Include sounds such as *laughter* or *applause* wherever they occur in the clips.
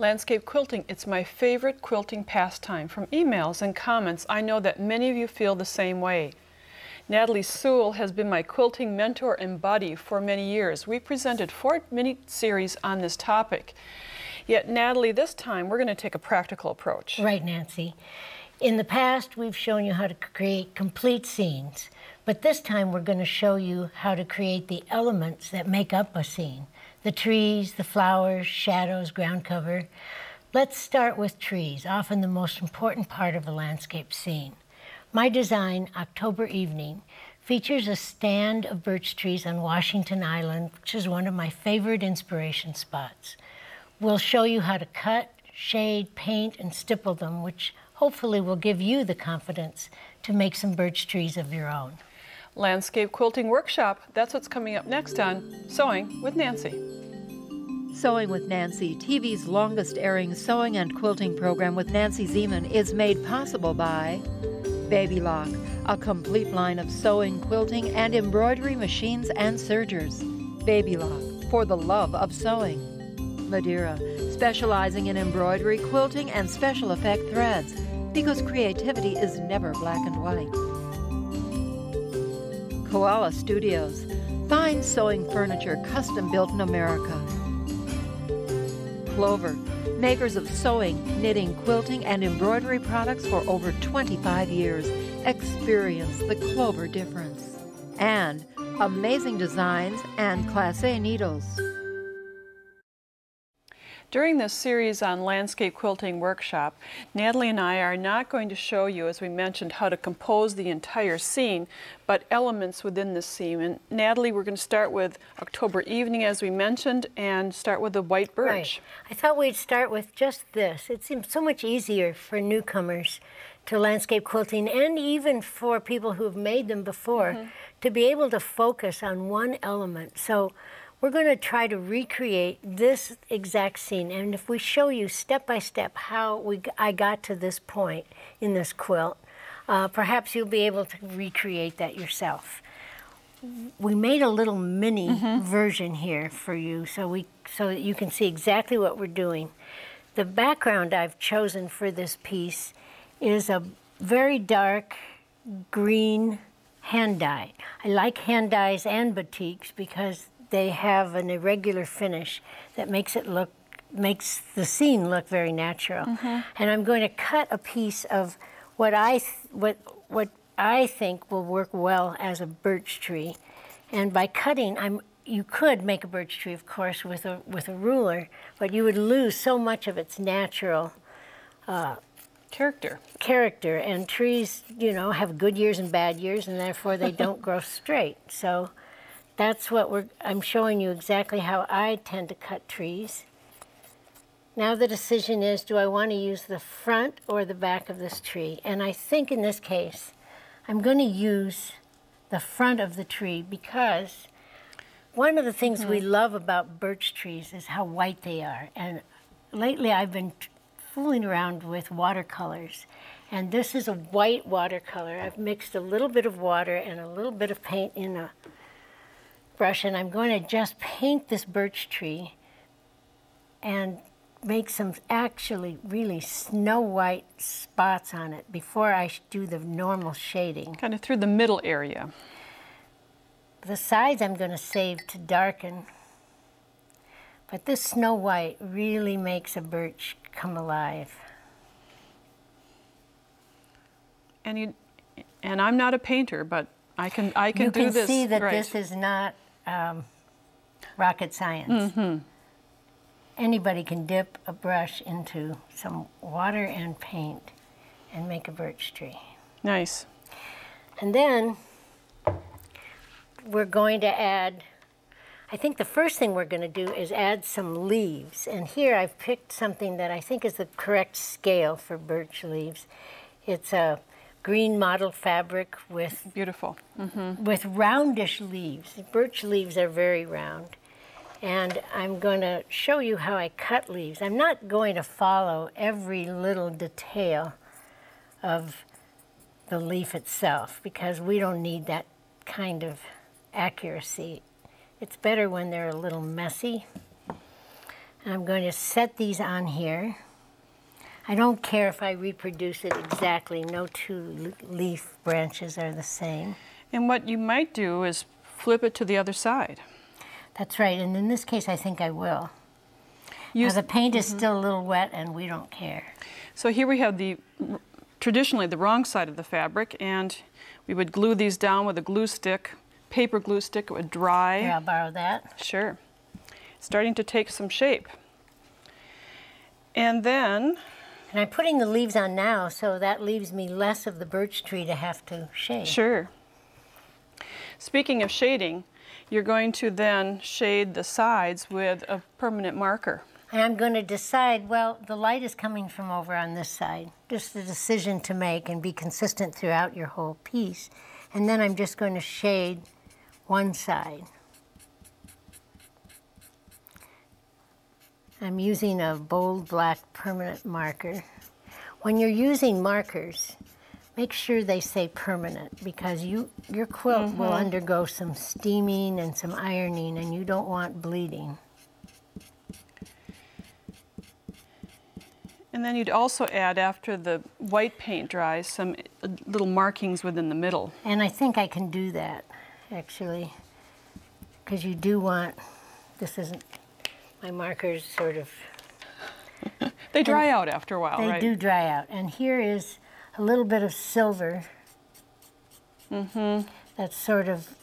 Landscape quilting, it's my favorite quilting pastime. From emails and comments, I know that many of you feel the same way. Natalie Sewell has been my quilting mentor and buddy for many years. We presented four mini-series on this topic. Yet, Natalie, this time we're going to take a practical approach. Right, Nancy. In the past, we've shown you how to create complete scenes, but this time we're going to show you how to create the elements that make up a scene the trees, the flowers, shadows, ground cover. Let's start with trees, often the most important part of a landscape scene. My design, October Evening, features a stand of birch trees on Washington Island, which is one of my favorite inspiration spots. We'll show you how to cut, shade, paint, and stipple them, which hopefully will give you the confidence to make some birch trees of your own. Landscape Quilting Workshop, that's what's coming up next on Sewing with Nancy. Sewing with Nancy, TV's longest airing sewing and quilting program with Nancy Zieman, is made possible by Baby Lock, a complete line of sewing, quilting, and embroidery machines and sergers. Baby Lock, for the love of sewing. Madeira, specializing in embroidery, quilting, and special effect threads, because creativity is never black and white. Koala Studios, fine sewing furniture custom built in America. Clover, makers of sewing, knitting, quilting, and embroidery products for over 25 years. Experience the Clover difference. And amazing designs and Klassé needles. During this series on landscape quilting workshop, Natalie and I are not going to show you, as we mentioned, how to compose the entire scene, but elements within the scene. And Natalie, we're going to start with October Evening, as we mentioned, and start with the white birch. Right. I thought we'd start with just this. It seems so much easier for newcomers to landscape quilting and even for people who have made them before mm -hmm. to be able to focus on one element. So we're going to try to recreate this exact scene. And if we show you step by step how we, I got to this point in this quilt, uh, perhaps you'll be able to recreate that yourself. We made a little mini mm -hmm. version here for you so, we, so that you can see exactly what we're doing. The background I've chosen for this piece is a very dark green hand dye. I like hand dyes and batiks because they have an irregular finish that makes it look makes the scene look very natural. Mm -hmm. And I'm going to cut a piece of what I what what I think will work well as a birch tree. And by cutting, I'm you could make a birch tree, of course, with a with a ruler, but you would lose so much of its natural uh, character. Character, and trees, you know, have good years and bad years, and therefore they don't *laughs* grow straight. So that's what we're, I'm showing you exactly how I tend to cut trees. Now the decision is, do I want to use the front or the back of this tree? And I think in this case, I'm going to use the front of the tree because one of the things -hmm. we mm-hmm. love about birch trees is how white they are. And lately I've been fooling around with watercolors. And this is a white watercolor. I've mixed a little bit of water and a little bit of paint in a brush and I'm going to just paint this birch tree and make some actually really snow white spots on it before I do the normal shading. Kind of through the middle area. The sides I'm going to save to darken. But this snow white really makes a birch come alive. And you, and I'm not a painter, but I can I can, you do can this. You can see that right. this is not um, rocket science. Mm -hmm. Anybody can dip a brush into some water and paint and make a birch tree. Nice. And then we're going to add, I think the first thing we're going to do is add some leaves. And here I've picked something that I think is the correct scale for birch leaves. It's a green mottled fabric with beautiful mm -hmm. with roundish leaves. Birch leaves are very round. And I'm going to show you how I cut leaves. I'm not going to follow every little detail of the leaf itself because we don't need that kind of accuracy. It's better when they're a little messy. I'm going to set these on here. I don't care if I reproduce it exactly. No two leaf branches are the same. And what you might do is flip it to the other side. That's right, and in this case I think I will. Use, now the paint is mm -hmm. still a little wet and we don't care. So here we have the, traditionally the wrong side of the fabric and we would glue these down with a glue stick, paper glue stick, it would dry. Yeah, I'll borrow that. Sure. Starting to take some shape. And then and I'm putting the leaves on now, so that leaves me less of the birch tree to have to shade. Sure. Speaking of shading, you're going to then shade the sides with a permanent marker. And I'm going to decide, well, the light is coming from over on this side. Just a decision to make and be consistent throughout your whole piece. And then I'm just going to shade one side. I'm using a bold black permanent marker. When you're using markers, make sure they say permanent because you your quilt mm -hmm. will mm-hmm. undergo some steaming and some ironing and you don't want bleeding. And then you'd also add, after the white paint dries, some uh, little markings within the middle. And I think I can do that, actually, because you do want, this isn't my markers sort of... *laughs* they dry out after a while, they right? They do dry out. And here is a little bit of silver. Mm-hmm. That sort of...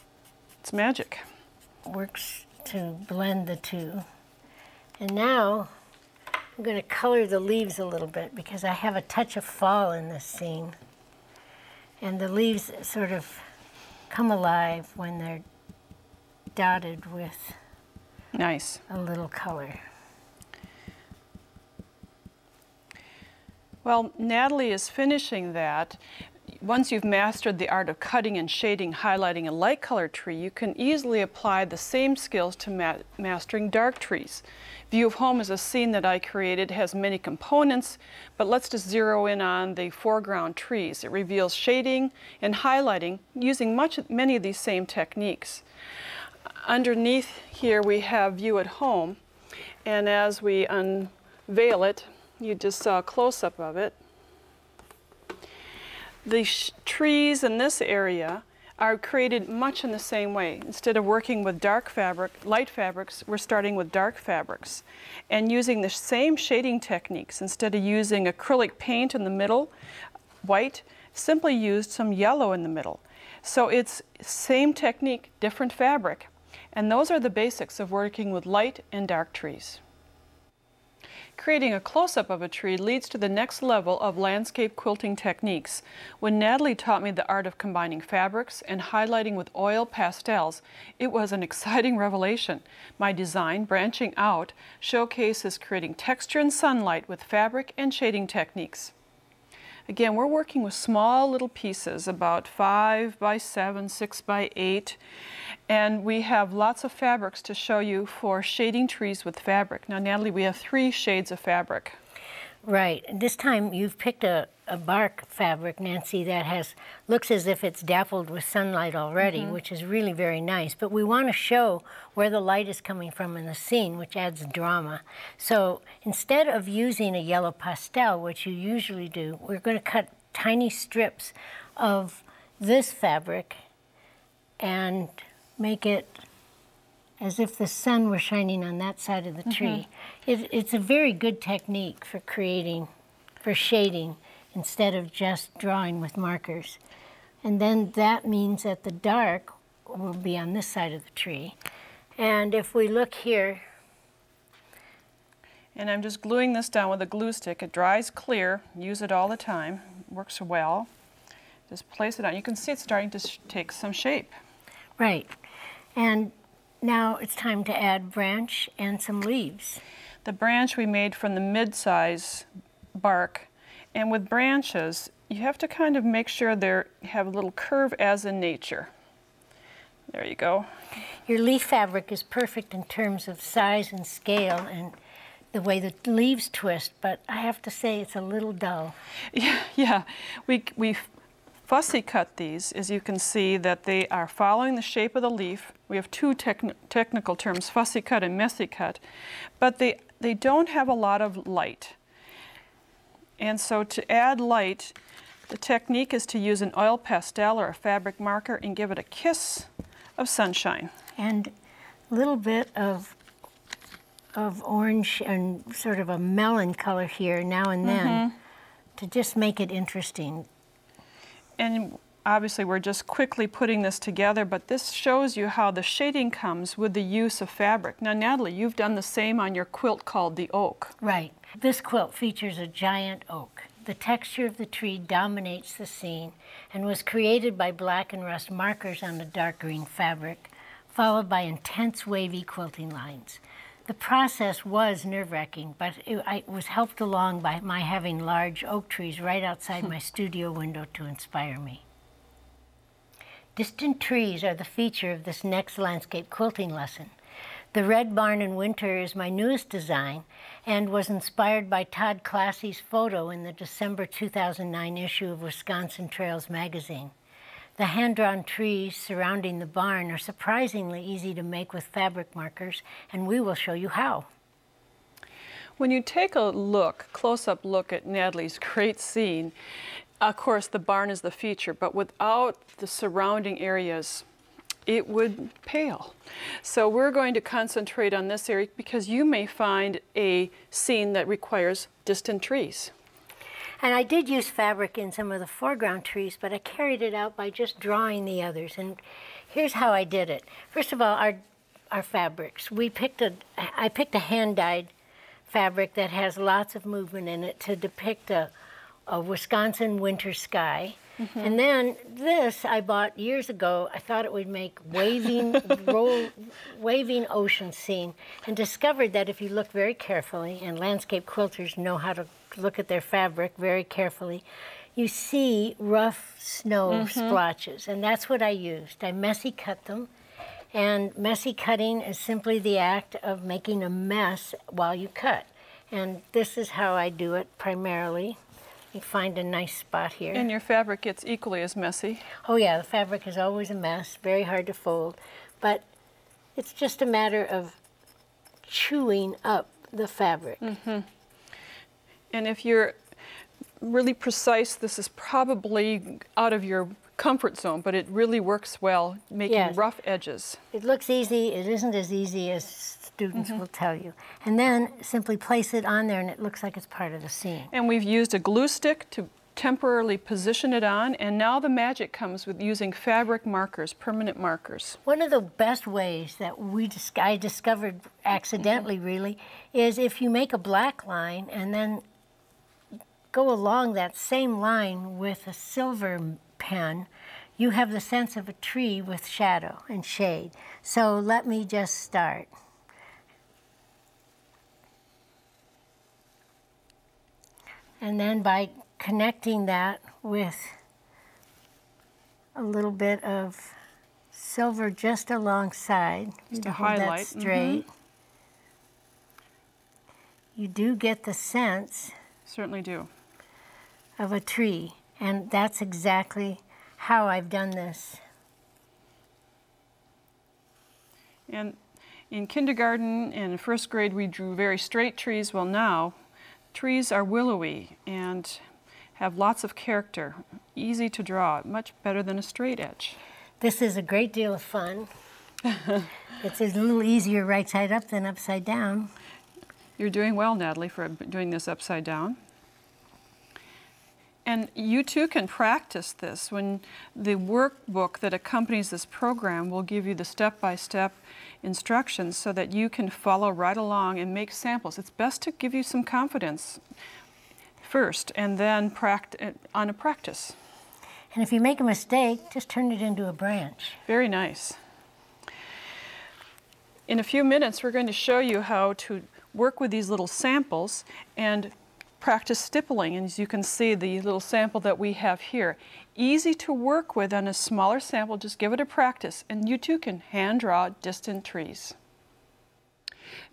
It's magic. Works to blend the two. And now I'm going to color the leaves a little bit because I have a touch of fall in this scene. And the leaves sort of come alive when they're dotted with Nice. A little color. Well, Natalie is finishing that. Once you've mastered the art of cutting and shading, highlighting a light color tree, you can easily apply the same skills to ma mastering dark trees. View of Home is a scene that I created, has many components, but let's just zero in on the foreground trees. It reveals shading and highlighting using much, many of these same techniques underneath here we have view at home and as we unveil it you just saw a close-up of it the trees in this area are created much in the same way. Instead of working with dark fabric, light fabrics, we're starting with dark fabrics and using the same shading techniques. Instead of using acrylic paint in the middle, white, simply used some yellow in the middle. So it's same technique, different fabric. And those are the basics of working with light and dark trees. Creating a close-up of a tree leads to the next level of landscape quilting techniques. When Natalie taught me the art of combining fabrics and highlighting with oil pastels, it was an *laughs* exciting revelation. My design, Branching Out, showcases creating texture and sunlight with fabric and shading techniques. Again, we're working with small little pieces, about five by seven, six by eight, and we have lots of fabrics to show you for shading trees with fabric. Now, Natalie, we have three shades of fabric. Right. This time you've picked a, a bark fabric, Nancy, that has looks as if it's dappled with sunlight already, mm -hmm. which is really very nice. But we want to show where the light is coming from in the scene, which adds drama. So instead of using a yellow pastel, which you usually do, we're going to cut tiny strips of this fabric and make it as if the sun were shining on that side of the tree. Mm -hmm. it, it's a very good technique for creating, for shading, instead of just drawing with markers. And then that means that the dark will be on this side of the tree. And if we look here, and I'm just gluing this down with a glue stick. It dries clear. Use it all the time. Works well. Just place it on. You can see it's starting to take some shape. Right. And now it's time to add branch and some leaves. The branch we made from the mid-size bark. And with branches, you have to kind of make sure they have a little curve as in nature. There you go. Your leaf fabric is perfect in terms of size and scale and the way the leaves twist, but I have to say it's a little dull. *laughs* Yeah, yeah. We, we fussy cut these, as you can see that they are following the shape of the leaf. We have two techn technical terms, fussy cut and messy cut, but they, they don't have a lot of light. And so to add light, the technique is to use an oil pastel or a fabric marker and give it a kiss of sunshine. And a little bit of of orange and sort of a melon color here now and then mm -hmm. to just make it interesting. And obviously we're just quickly putting this together, but this shows you how the shading comes with the use of fabric. Now, Natalie, you've done the same on your quilt called the oak. Right. This quilt features a giant oak. The texture of the tree dominates the scene and was created by black and rust markers on a dark green fabric, followed by intense wavy quilting lines. The process was nerve-wracking, but it, it, was helped along by my having large oak trees right outside *laughs* my studio window to inspire me. Distant trees are the feature of this next landscape quilting lesson. The red barn in winter is my newest design and was inspired by Todd Klassy's photo in the December 2009 issue of Wisconsin Trails magazine. The hand-drawn trees surrounding the barn are surprisingly easy to make with fabric markers, and we will show you how. When you take a look, close-up look at Natalie's great scene, of course the barn is the feature, but without the surrounding areas, it would pale. So we're going to concentrate on this area because you may find a scene that requires distant trees. And I did use fabric in some of the foreground trees, but I carried it out by just drawing the others. And here's how I did it. First of all, our, our fabrics. We picked a, I picked a hand-dyed fabric that has lots of movement in it to depict a, a Wisconsin winter sky. Mm -hmm. And then this I bought years ago. I thought it would make waving, *laughs* roll, waving ocean scene, and discovered that if you look very carefully, and landscape quilters know how to look at their fabric very carefully, you see rough snow mm -hmm. splotches, and that's what I used. I messy cut them, and messy cutting is simply the act of making a mess while you cut. And this is how I do it primarily. You find a nice spot here. And your fabric gets equally as messy. Oh yeah, the fabric is always a mess, very hard to fold. But it's just a matter of chewing up the fabric. Mm -hmm. And if you're really precise, this is probably out of your comfort zone, but it really works well, making yes. rough edges. It looks easy. It isn't as easy as students mm -hmm. will tell you. And then simply place it on there and it looks like it's part of the scene. And we've used a glue stick to temporarily position it on, and now the magic comes with using fabric markers, permanent markers. One of the best ways that we dis I discovered accidentally, mm -hmm. really, is if you make a black line and then go along that same line with a silver pen, you have the sense of a tree with shadow and shade. So let me just start. And then by connecting that with a little bit of silver just alongside, just to highlight that straight, mm -hmm. you do get the sense. Certainly do of a tree. And that's exactly how I've done this. And in kindergarten and first grade, we drew very straight trees. Well, now, trees are willowy and have lots of character, easy to draw, much better than a straight edge. This is a great deal of fun. *laughs* it's a little easier right side up than upside down. You're doing well, Natalie, for doing this upside down. And you too can practice this when the workbook that accompanies this program will give you the step-by-step -step instructions so that you can follow right along and make samples. It's best to give you some confidence first and then practice uh, on a practice. And if you make a mistake, just turn it into a branch. Very nice. In a few minutes, we're going to show you how to work with these little samples and practice stippling. And as you can see, the little sample that we have here, easy to work with on a smaller sample, just give it a practice. And you too can hand draw distant trees.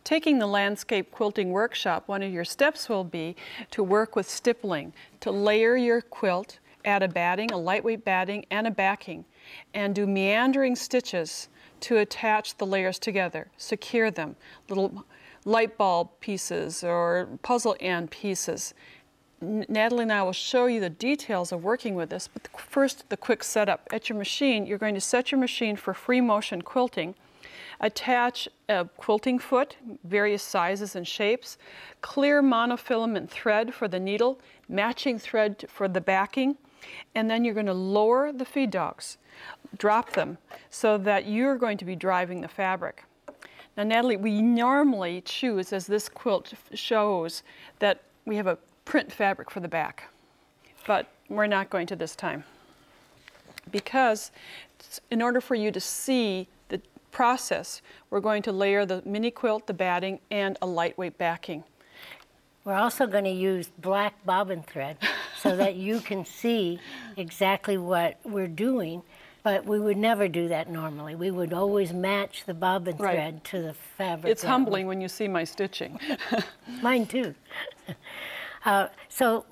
Taking the landscape quilting workshop, one of your steps will be to work with stippling, to layer your quilt add a batting, a lightweight batting, and a backing, and do meandering stitches to attach the layers together, secure them, little light bulb pieces or puzzle end pieces. Natalie and I will show you the details of working with this, but first the quick setup. At your machine, you're going to set your machine for free motion quilting. Attach a quilting foot, various sizes and shapes, clear monofilament thread for the needle, matching thread for the backing, and then you're going to lower the feed dogs, drop them, so that you're going to be driving the fabric. Now, Natalie, we normally choose, as this quilt shows, that we have a print fabric for the back, but we're not going to this time. Because in order for you to see the process, we're going to layer the mini quilt, the batting, and a lightweight backing. We're also going to use black bobbin thread so that you can see exactly what we're doing. But we would never do that normally. We would always match the bobbin right. thread to the fabric. It's humbling when you see my stitching. *laughs* Mine too. *laughs* Uh, so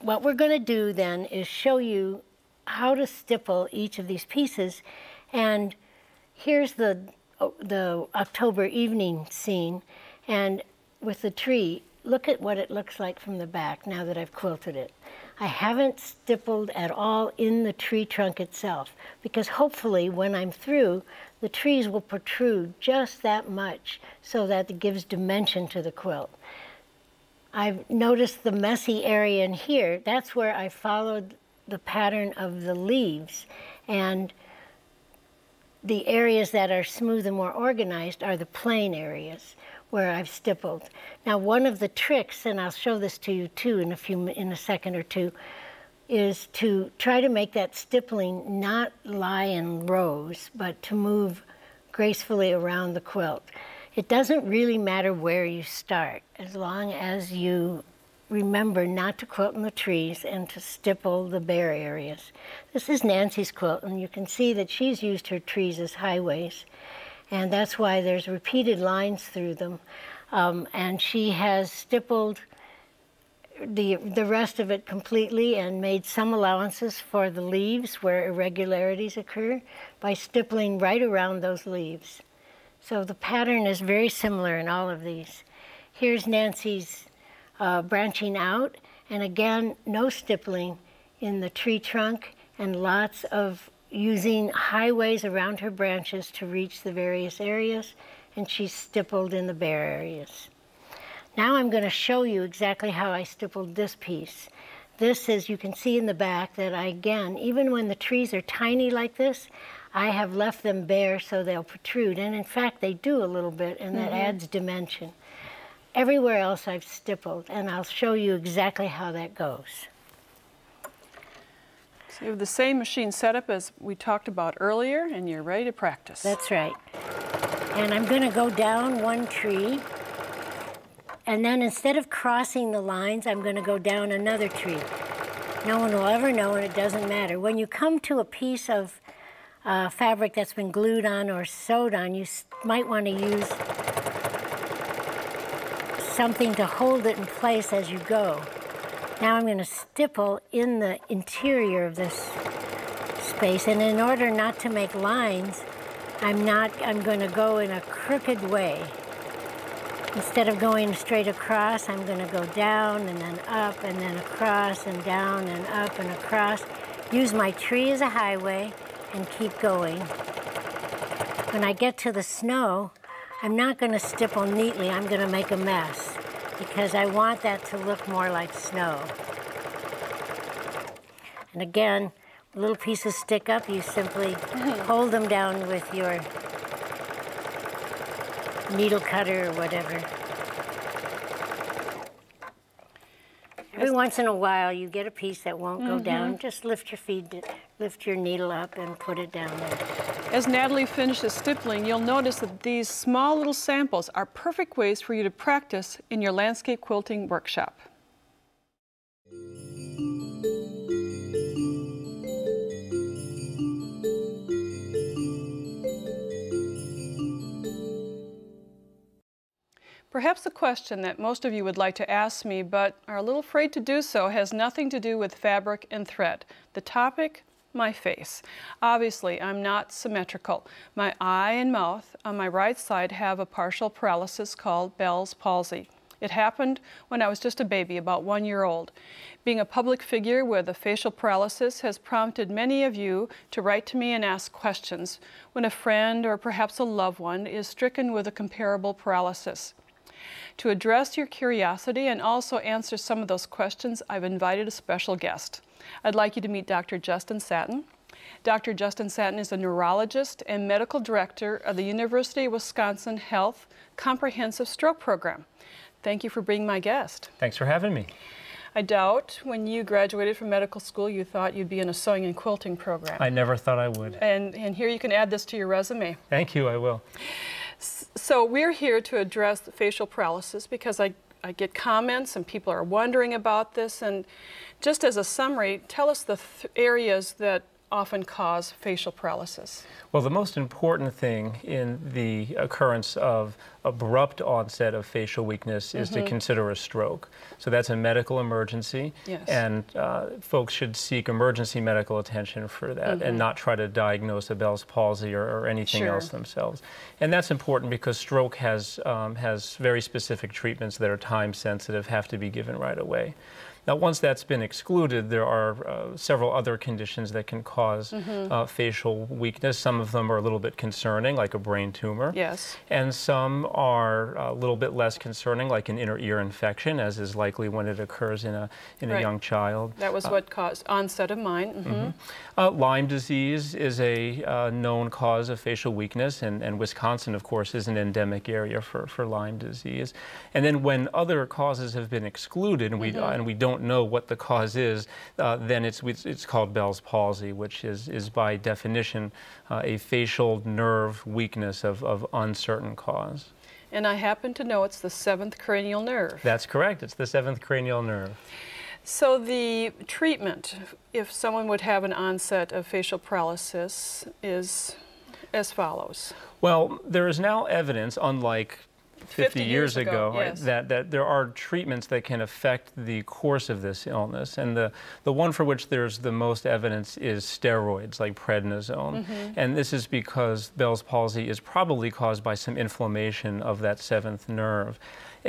what we're going to do then is show you how to stipple each of these pieces. And here's the, the October evening scene. And with the tree, look at what it looks like from the back now that I've quilted it. I haven't stippled at all in the tree trunk itself because hopefully when I'm through, the trees will protrude just that much so that it gives dimension to the quilt. I've noticed the messy area in here. That's where I followed the pattern of the leaves. And the areas that are smooth and more organized are the plain areas where I've stippled. Now, one of the tricks, and I'll show this to you too in a few in a second or two, is to try to make that stippling not lie in rows, but to move gracefully around the quilt. It doesn't really matter where you start as long as you remember not to quilt in the trees and to stipple the bare areas. This is Nancy's quilt, and you can see that she's used her trees as highways, and that's why there's repeated lines through them. Um, and she has stippled the, the rest of it completely and made some allowances for the leaves where irregularities occur by stippling right around those leaves. So the pattern is very similar in all of these. Here's Nancy's uh, branching out, and again, no stippling in the tree trunk and lots of using highways around her branches to reach the various areas, and she's stippled in the bare areas. Now I'm going to show you exactly how I stippled this piece. This is, you can see in the back that I, again, even when the trees are tiny like this, I have left them bare so they'll protrude. And in fact, they do a little bit, and that mm -hmm. adds dimension. Everywhere else I've stippled, and I'll show you exactly how that goes. So you have the same machine setup as we talked about earlier, and you're ready to practice. That's right. And I'm going to go down one tree, and then instead of crossing the lines, I'm going to go down another tree. No one will ever know, and it doesn't matter. When you come to a piece of uh, fabric that's been glued on or sewed on, you might want to use something to hold it in place as you go. Now I'm going to stipple in the interior of this space, and in order not to make lines, I'm not, I'm going to go in a crooked way. Instead of going straight across, I'm going to go down and then up and then across and down and up and across. Use my tree as a highway and keep going. When I get to the snow, I'm not going to stipple neatly. I'm going to make a mess because I want that to look more like snow. And again, little pieces stick up, you simply *laughs* hold them down with your needle cutter or whatever. Every once in a while, you get a piece that won't mm -hmm. go down. Mm-hmm. Just lift your feet, lift your needle up and put it down there. As Natalie finishes stippling, you'll notice that these small little samples are perfect ways for you to practice in your landscape quilting workshop. Perhaps a question that most of you would like to ask me but are a little afraid to do so has nothing to do with fabric and thread. The topic, my face. Obviously, I'm not symmetrical. My eye and mouth on my right side have a partial paralysis called Bell's palsy. It happened when I was just a baby, about one year old. Being a public figure with a facial paralysis has prompted many of you to write to me and ask questions when a friend or perhaps a loved one is stricken with a comparable paralysis. To address your curiosity and also answer some of those questions, I've invited a special guest. I'd like you to meet Dr. Justin Sattin. Dr. Justin Sattin is a neurologist and medical director of the University of Wisconsin Health Comprehensive Stroke Program. Thank you for being my guest. Thanks for having me. I doubt when you graduated from medical school you thought you'd be in a sewing and quilting program. I never thought I would. And, and here you can add this to your resume. Thank you, I will. So we're here to address facial paralysis because I, I get comments and people are wondering about this. And just as a summary, tell us the th areas that often cause facial paralysis? Well, the most important thing in the occurrence of abrupt onset of facial weakness is mm -hmm. to mm-hmm. consider a stroke. So that's a medical emergency, yes. and uh, folks should seek emergency medical attention for that mm -hmm. and not try to diagnose a Bell's palsy or, or anything sure. else themselves. And that's important because stroke has, um, has very specific treatments that are time sensitive, have to be given right away. Now, once that's been excluded, there are uh, several other conditions that can cause mm -hmm. uh, facial weakness. Some of them are a little bit concerning, like a brain tumor. Yes. And some are a little bit less concerning, like an inner ear infection, as is likely when it occurs in a in right. a young child. That was uh, what caused onset of mine. Mm -hmm. Mm -hmm. Lyme disease is a uh, known cause of facial weakness, and, and Wisconsin, of course, is an endemic area for, for Lyme disease. And then when other causes have been excluded, and we mm-hmm. and we don't don't know what the cause is, uh, then it's, it's called Bell's palsy, which is, is by definition uh, a facial nerve weakness of, of uncertain cause. And I happen to know it's the seventh cranial nerve. That's correct. It's the seventh cranial nerve. So the treatment, if someone would have an onset of facial paralysis, is as follows. Well, there is now evidence, unlike 50, 50 years, ago, ago yes. that, that there are treatments that can affect the course of this illness. And the, the one for which there's the most evidence is steroids, like prednisone. Mm -hmm. And this is because Bell's palsy is probably caused by some inflammation of that seventh nerve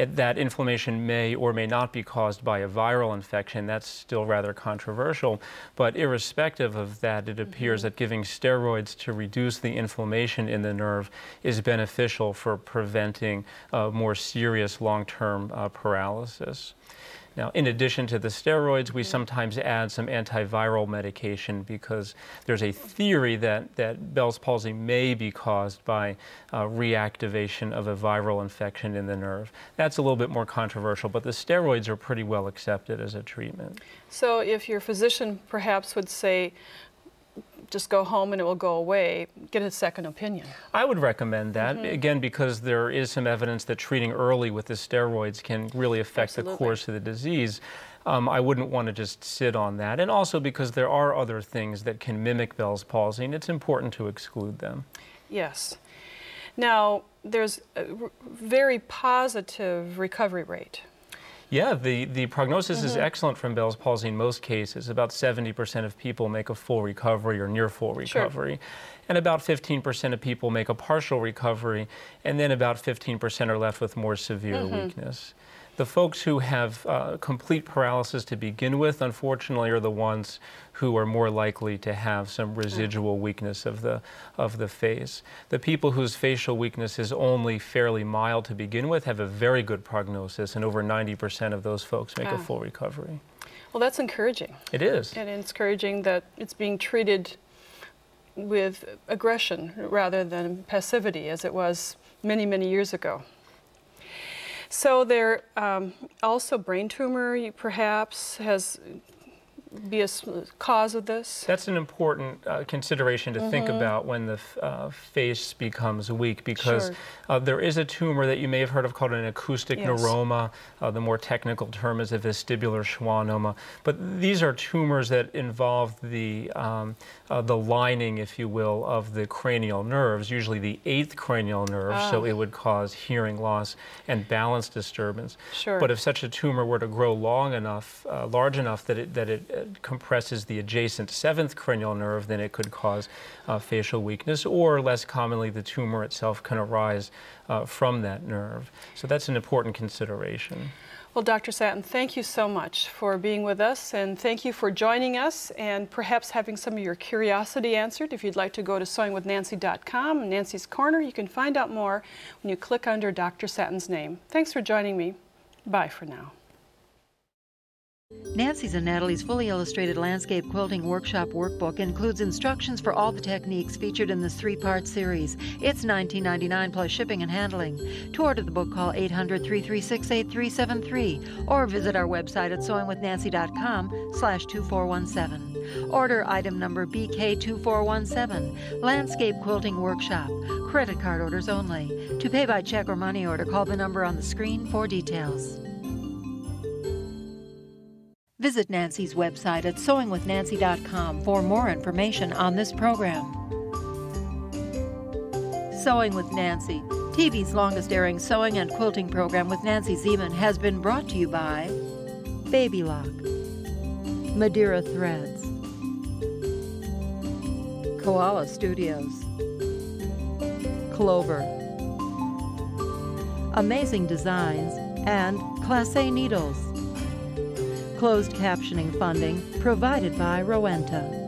that inflammation may or may not be caused by a viral infection. That's still rather controversial. But irrespective of that, it appears mm -hmm. that giving steroids to reduce the inflammation in the nerve is beneficial for preventing uh, more serious long-term uh, paralysis. Now, in addition to the steroids, we sometimes add some antiviral medication because there's a theory that, that Bell's palsy may be caused by uh, reactivation of a viral infection in the nerve. That's a little bit more controversial, but the steroids are pretty well accepted as a treatment. So if your physician perhaps would say, just go home and it will go away, get a second opinion. I would recommend that, mm -hmm. again, because there is some evidence that treating early with the steroids can really affect Absolutely. the course of the disease. Um, I wouldn't want to just sit on that. And also because there are other things that can mimic Bell's palsy, and it's important to exclude them. Yes. Now, there's a very positive recovery rate. Yeah, the, the prognosis mm -hmm. is mm-hmm. excellent from Bell's palsy in most cases. About 70% of people make a full recovery or near full recovery. Sure. And about 15% of people make a partial recovery, and then about 15% are left with more severe mm -hmm. weakness. The folks who have uh, complete paralysis to begin with, unfortunately, are the ones who are more likely to have some residual weakness of the, of the face. The people whose facial weakness is only fairly mild to begin with have a very good prognosis, and over 90% of those folks make ah. a full recovery. Well, that's encouraging. It is. And it's encouraging that it's being treated with aggression rather than passivity as it was many, many years ago. So there um, also brain tumor perhaps has be a cause of this? That's an important uh, consideration to mm -hmm. think mm-hmm. about when the uh, face becomes weak because sure. uh, there is a tumor that you may have heard of called an acoustic yes. neuroma. Uh, the more technical term is a vestibular schwannoma. But these are tumors that involve the, um, uh, the lining, if you will, of the cranial nerves, usually the eighth cranial nerve, so ah. it would cause hearing loss and balance disturbance. Sure. But if such a tumor were to grow long enough, uh, large enough that it, that it compresses the adjacent seventh cranial nerve, then it could cause uh, facial weakness, or less commonly, the tumor itself can arise uh, from that nerve. So that's an important consideration. Well, Dr. Sattin, thank you so much for being with us and thank you for joining us and perhaps having some of your curiosity answered. If you'd like to go to sewingwithnancy.com, Nancy's Corner, you can find out more when you click under Dr. Sattin's name. Thanks for joining me. Bye for now. Nancy's and Natalie's fully illustrated landscape quilting workshop workbook includes instructions for all the techniques featured in this three-part series. It's $19.99 plus shipping and handling. To order the book, call 800-336-8373 or visit our website at sewingwithnancy.com slash 2417. Order item number BK2417, Landscape Quilting Workshop. Credit card orders only. To pay by check or money order, call the number on the screen for details. Visit Nancy's website at sewingwithnancy.com for more information on this program. Sewing with Nancy, TV's longest airing sewing and quilting program with Nancy Zieman, has been brought to you by Baby Lock, Madeira Threads, Koala Studios, Clover, Amazing Designs, and Klassé Needles. Closed captioning funding provided by Rowenta.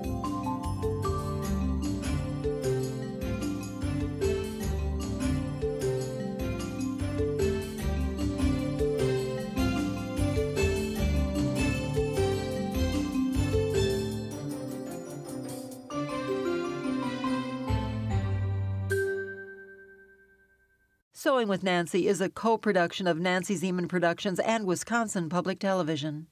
Sewing with Nancy is a co production of Nancy Zieman Productions and Wisconsin Public Television.